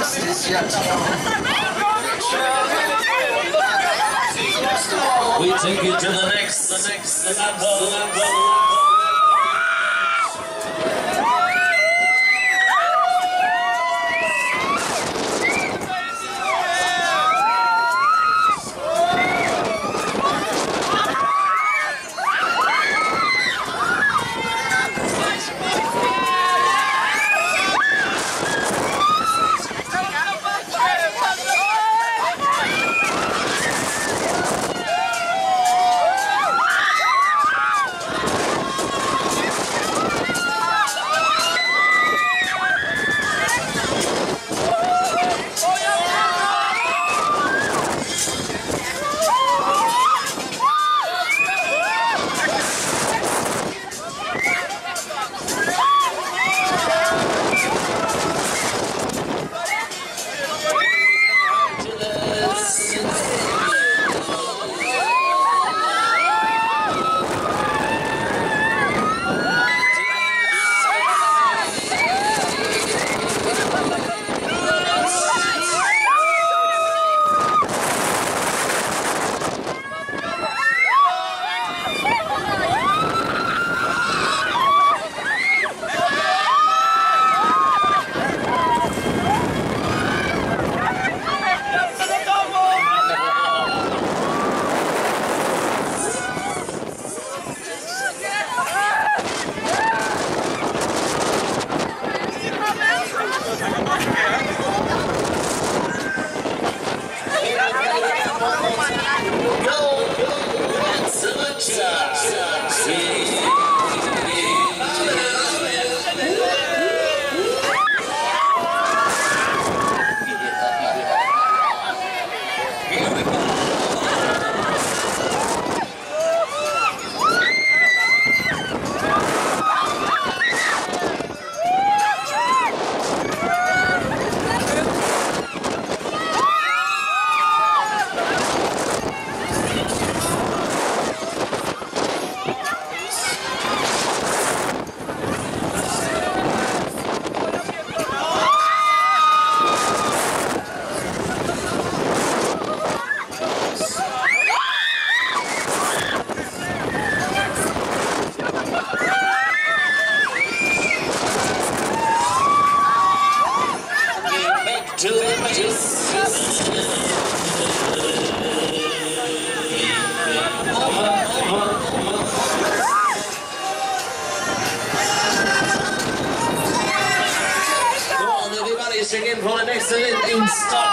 this is your to. We take you to the next, the next, the next, the next. On, everybody, sing in for the next event in.